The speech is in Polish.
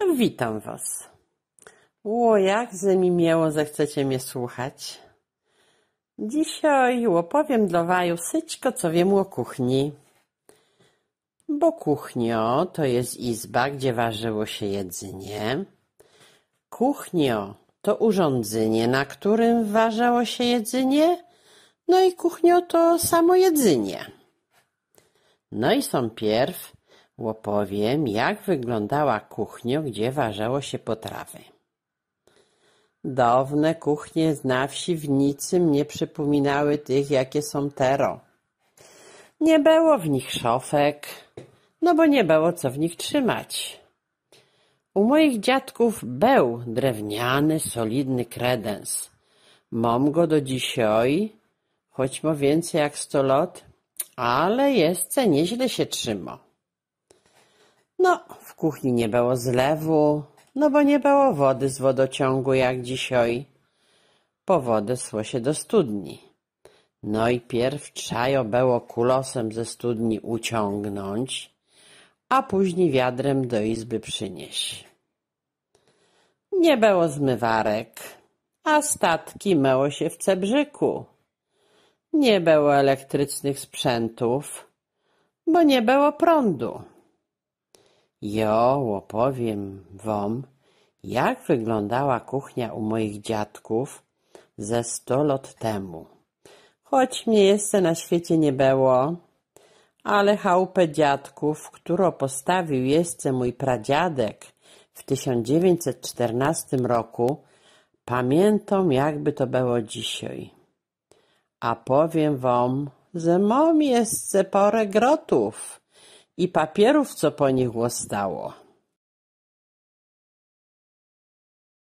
Witam was. Ło, jak ze mi miło, że chcecie mnie słuchać. Dzisiaj opowiem dla waju syćko, co wiem o kuchni. Bo kuchnio to jest izba, gdzie ważyło się jedzenie. Kuchnio to urządzenie, na którym ważało się jedzenie. No i kuchnio to samo jedzenie. No i są pierw opowiem, jak wyglądała kuchnia, gdzie ważało się potrawy. Dawne kuchnie na wsi w niczym nie przypominały tych, jakie są tero. Nie było w nich szofek, no bo nie było co w nich trzymać. U moich dziadków był drewniany, solidny kredens. Mam go do dzisiaj, choć ma więcej jak sto lat, ale jeszcze nieźle się trzyma. No, w kuchni nie było zlewu, no bo nie było wody z wodociągu jak dzisiaj. Po wodę szło się do studni. No i pierw trzajo było kulosem ze studni uciągnąć, a później wiadrem do izby przynieść. Nie było zmywarek, a statki myło się w cebrzyku. Nie było elektrycznych sprzętów, bo nie było prądu. Jo, opowiem wam, jak wyglądała kuchnia u moich dziadków ze sto lat temu. Choć mnie jeszcze na świecie nie było, ale chałupę dziadków, którą postawił jeszcze mój pradziadek w 1914 roku, pamiętam jakby to było dzisiaj. A powiem wam, że mam jeszcze parę grotów, i papierów, co po nich łostało.